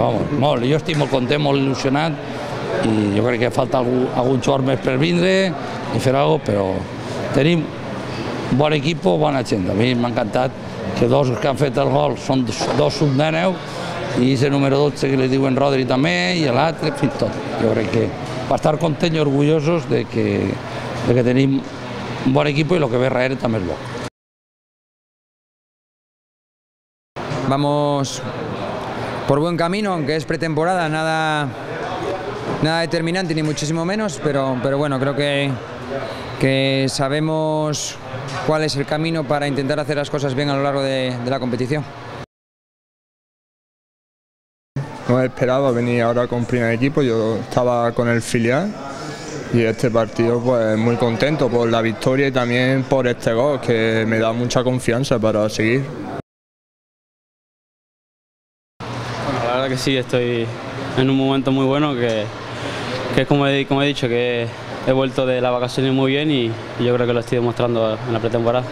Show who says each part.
Speaker 1: vamos, molt. Jo estic molt content, molt il·lusionat i jo crec que falta algun, algun xort més per vindre i fer alguna cosa, però tenim bon equip, bona gent. A mi m'ha encantat que dos que han fet el gol són dos sub-19 i el número 12 que li diuen Rodri també i l'altre, fins tot. Jo crec que va estar contents i orgullosos de que, de que tenim un bon equip i el que ve darrere també és bo.
Speaker 2: Vamos por buen camino, aunque es pretemporada, nada, nada determinante ni muchísimo menos, pero, pero bueno, creo que, que sabemos cuál es el camino para intentar hacer las cosas bien a lo largo de, la competición.
Speaker 3: No esperaba venir ahora con primer equipo, yo estaba con el filial y este partido pues muy contento por la victoria y también por este gol que me da mucha confianza para seguir.
Speaker 4: La verdad que sí, estoy en un momento muy bueno que, que es como he, como he dicho, que he vuelto de las vacaciones muy bien y, y yo creo que lo estoy demostrando en la pretemporada.